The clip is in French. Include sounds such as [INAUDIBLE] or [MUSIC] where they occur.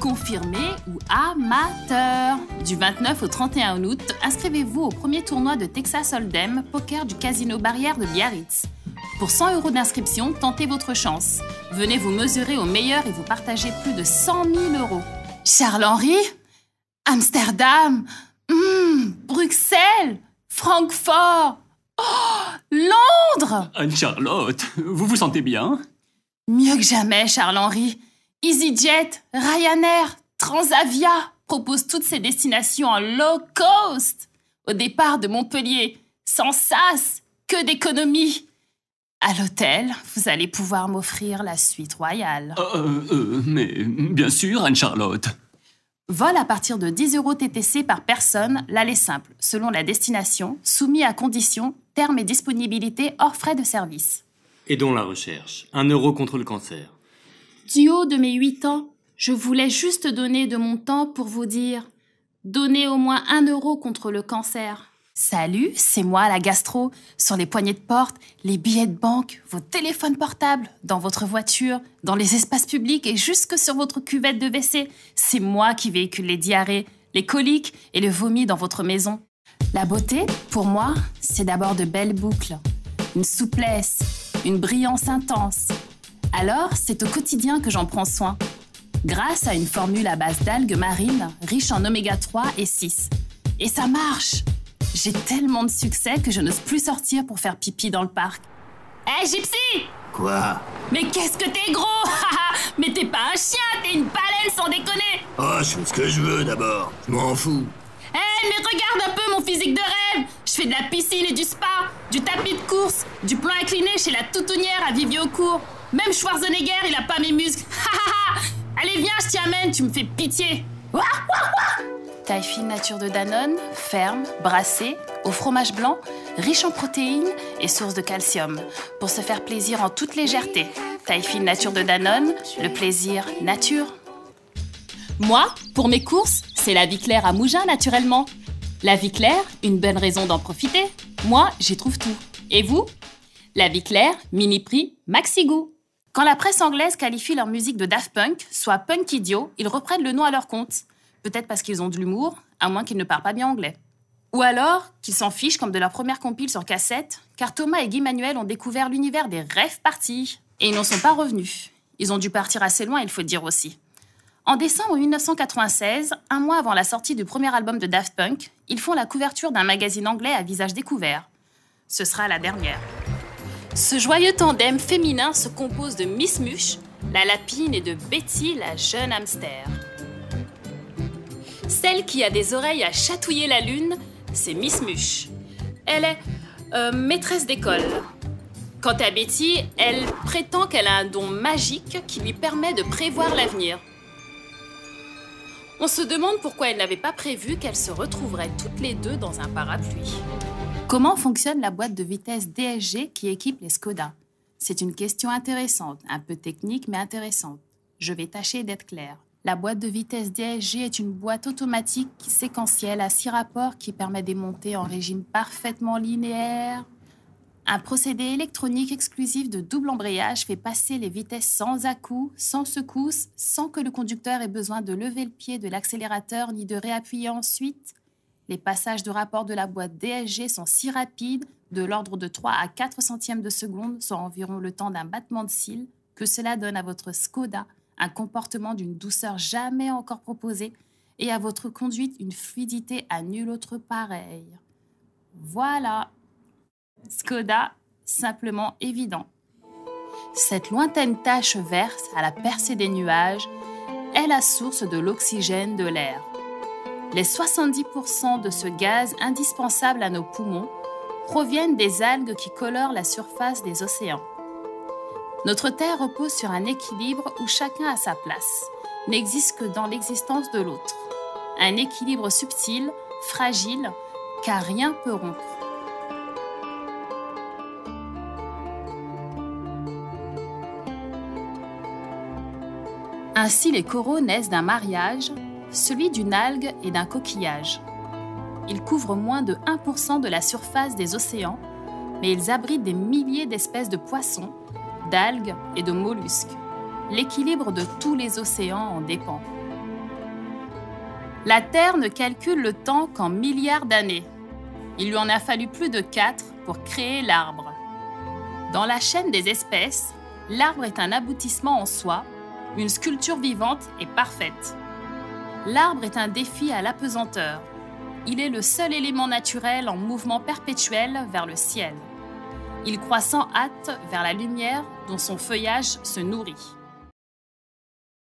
confirmé ou amateur. Du 29 au 31 août, inscrivez-vous au premier tournoi de Texas Hold'em Poker du Casino Barrière de Biarritz. Pour 100 euros d'inscription, tentez votre chance. Venez vous mesurer au meilleur et vous partagez plus de 100 000 euros. Charles-Henri? Amsterdam? Hmm, Bruxelles? Francfort? Oh Londres? Anne-Charlotte, vous vous sentez bien? Mieux que jamais, Charles-Henri. EasyJet, Ryanair, Transavia proposent toutes ces destinations en low cost. Au départ de Montpellier, sans sas, que d'économies. À l'hôtel, vous allez pouvoir m'offrir la suite royale. euh, euh, mais bien sûr, Anne-Charlotte. Vol à partir de 10 euros TTC par personne, l'aller simple, selon la destination, soumis à conditions, termes et disponibilité hors frais de service. Aidons la recherche. Un euro contre le cancer. Du haut de mes 8 ans, je voulais juste donner de mon temps pour vous dire donnez au moins un euro contre le cancer. Salut, c'est moi la gastro. Sur les poignées de porte, les billets de banque, vos téléphones portables, dans votre voiture, dans les espaces publics et jusque sur votre cuvette de WC. C'est moi qui véhicule les diarrhées, les coliques et le vomi dans votre maison. La beauté, pour moi, c'est d'abord de belles boucles, une souplesse, une brillance intense. Alors, c'est au quotidien que j'en prends soin. Grâce à une formule à base d'algues marines riche en oméga 3 et 6. Et ça marche J'ai tellement de succès que je n'ose plus sortir pour faire pipi dans le parc. Hé, Gypsy Quoi? Mais qu'est-ce que t'es gros? [LAUGHS] Mais t'es pas un chien, t'es une baleine sans déconner Oh, je fais ce que je veux d'abord. Je m'en fous. Hé, mais regarde un peu mon physique de rêve Je fais de la piscine et du spa, du tapis de course, du plan incliné chez la toutonnière à Viviocourt. Même Schwarzenegger, il a pas mes muscles. [LAUGHS] Allez, viens, je t'y amène, tu me fais pitié. Taille fine nature de Danone, ferme, brassée, au fromage blanc, riche en protéines et source de calcium, pour se faire plaisir en toute légèreté. Taille fine nature de Danone, le plaisir nature. Moi, pour mes courses, c'est la vie claire à Mougins naturellement. La vie claire, une bonne raison d'en profiter. Moi, j'y trouve tout. Et vous? La vie claire, mini prix, maxi goût. Quand la presse anglaise qualifie leur musique de Daft Punk, soit punk idiot, ils reprennent le nom à leur compte. Peut-être parce qu'ils ont de l'humour, à moins qu'ils ne parlent pas bien anglais. Ou alors qu'ils s'en fichent comme de leur première compile sur cassette, car Thomas et Guy Manuel ont découvert l'univers des rêves parties. Et ils n'en sont pas revenus. Ils ont dû partir assez loin, il faut dire aussi. En décembre 1996, un mois avant la sortie du premier album de Daft Punk, ils font la couverture d'un magazine anglais à visage découvert. Ce sera la dernière. Ce joyeux tandem féminin se compose de Miss Muche, la lapine, et de Betty, la jeune hamster. Celle qui a des oreilles à chatouiller la lune, c'est Miss Muche. Elle est euh, maîtresse d'école. Quant à Betty, elle prétend qu'elle a un don magique qui lui permet de prévoir l'avenir. On se demande pourquoi elle n'avait pas prévu qu'elles se retrouveraient toutes les deux dans un parapluie. Comment fonctionne la boîte de vitesse DSG qui équipe les Skoda? C'est une question intéressante, un peu technique mais intéressante. Je vais tâcher d'être claire. La boîte de vitesse DSG est une boîte automatique séquentielle à six rapports qui permet des montées en régime parfaitement linéaire. Un procédé électronique exclusif de double embrayage fait passer les vitesses sans à-coups, sans secousse, sans que le conducteur ait besoin de lever le pied de l'accélérateur ni de réappuyer ensuite. Les passages de rapport de la boîte DSG sont si rapides, de l'ordre de 3 à 4 centièmes de seconde, soit environ le temps d'un battement de cils, que cela donne à votre Skoda un comportement d'une douceur jamais encore proposée et à votre conduite une fluidité à nul autre pareil. Voilà. Skoda, simplement évident. Cette lointaine tache verte à la percée des nuages est la source de l'oxygène de l'air. Les 70% de ce gaz indispensable à nos poumons proviennent des algues qui colorent la surface des océans. Notre Terre repose sur un équilibre où chacun a sa place, n'existe que dans l'existence de l'autre. Un équilibre subtil, fragile, car rien peut rompre. Ainsi, les coraux naissent d'un mariage, celui d'une algue et d'un coquillage. Ils couvrent moins de 1% de la surface des océans, mais ils abritent des milliers d'espèces de poissons, d'algues et de mollusques. L'équilibre de tous les océans en dépend. La Terre ne calcule le temps qu'en milliards d'années. Il lui en a fallu plus de quatre pour créer l'arbre. Dans la chaîne des espèces, l'arbre est un aboutissement en soi, une sculpture vivante et parfaite. L'arbre est un défi à l'apesanteur. Il est le seul élément naturel en mouvement perpétuel vers le ciel. Il croît sans hâte vers la lumière dont son feuillage se nourrit.